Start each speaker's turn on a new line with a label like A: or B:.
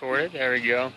A: recorded. There we go.